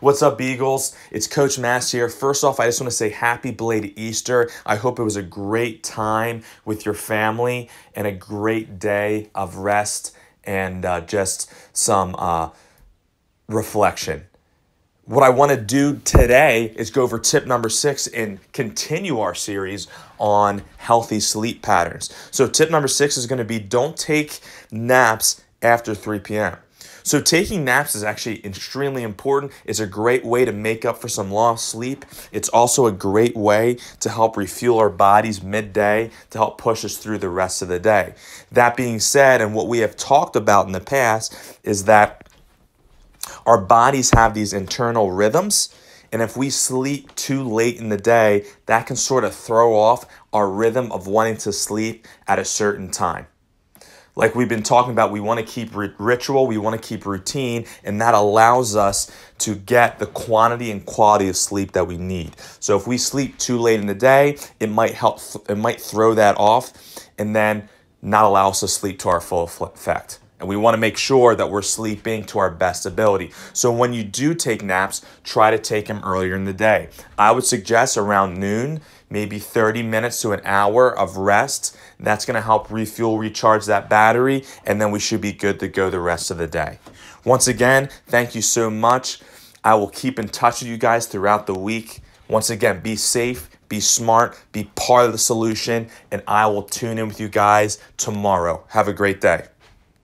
What's up, Eagles? It's Coach Mass here. First off, I just want to say happy belated Easter. I hope it was a great time with your family and a great day of rest and uh, just some uh, reflection. What I want to do today is go over tip number six and continue our series on healthy sleep patterns. So, tip number six is going to be don't take naps after 3 p.m. So taking naps is actually extremely important. It's a great way to make up for some lost sleep. It's also a great way to help refuel our bodies midday to help push us through the rest of the day. That being said, and what we have talked about in the past is that our bodies have these internal rhythms. And if we sleep too late in the day, that can sort of throw off our rhythm of wanting to sleep at a certain time like we've been talking about, we want to keep ritual, we want to keep routine, and that allows us to get the quantity and quality of sleep that we need. So if we sleep too late in the day, it might help, it might throw that off and then not allow us to sleep to our full effect. And we want to make sure that we're sleeping to our best ability. So when you do take naps, try to take them earlier in the day. I would suggest around noon, maybe 30 minutes to an hour of rest. That's going to help refuel, recharge that battery, and then we should be good to go the rest of the day. Once again, thank you so much. I will keep in touch with you guys throughout the week. Once again, be safe, be smart, be part of the solution, and I will tune in with you guys tomorrow. Have a great day.